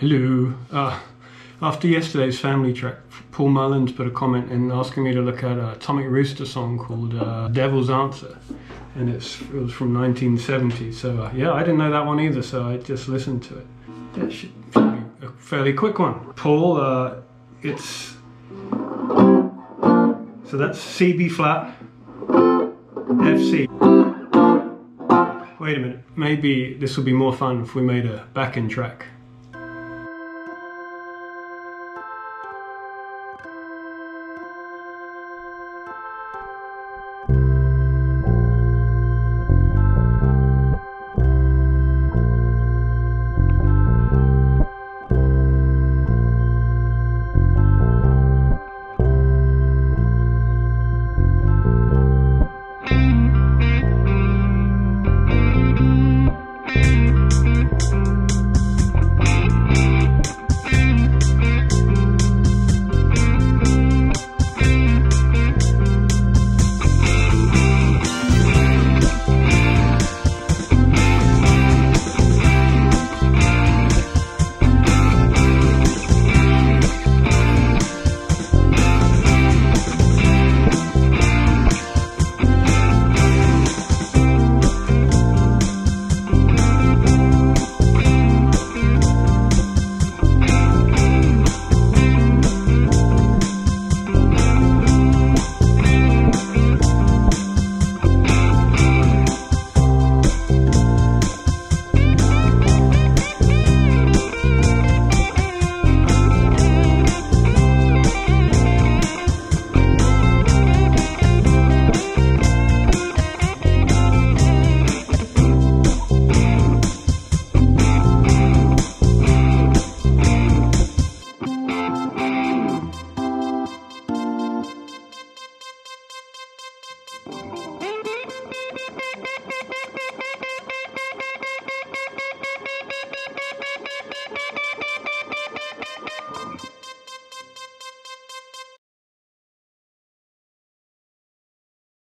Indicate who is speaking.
Speaker 1: Hello. Uh, after yesterday's family track, Paul Mullins put a comment in asking me to look at a Atomic Rooster song called uh, Devil's Answer. And it's, it was from 1970. So, uh, yeah, I didn't know that one either, so I just listened to it. That it should, should be a fairly quick one. Paul, uh, it's. So that's C B flat, F C. Wait a minute, maybe this would be more fun if we made a backing track.